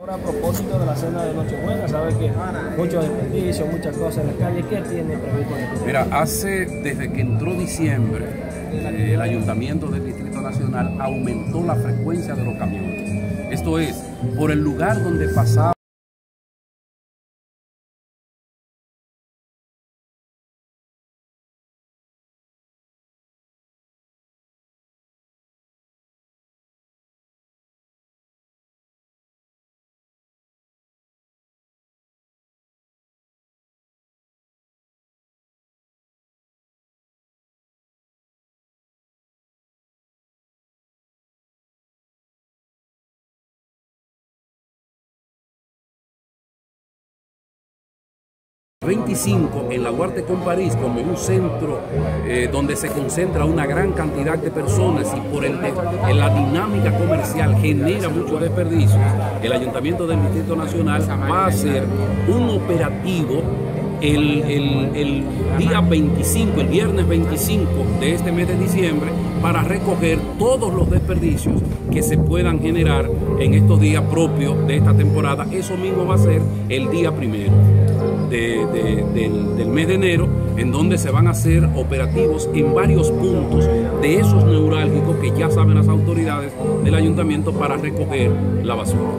Ahora a propósito de la cena de Nochebuena, sabe que mucho desperdicio, muchas cosas en la calle, ¿qué tiene previsto? Mira, hace desde que entró diciembre, eh, el Ayuntamiento del Distrito Nacional aumentó la frecuencia de los camiones. Esto es, por el lugar donde pasaba ...25 en la Huarte con París como un centro eh, donde se concentra una gran cantidad de personas y por el, la dinámica comercial genera muchos desperdicios, el Ayuntamiento del Distrito Nacional va a hacer un operativo el, el, día 25, el viernes 25 de este mes de diciembre, para recoger todos los desperdicios que se puedan generar en estos días propios de esta temporada. Eso mismo va a ser el día primero de, de, del, del mes de enero, en donde se van a hacer operativos en varios puntos de esos neurálgicos que ya saben las autoridades del ayuntamiento para recoger la basura.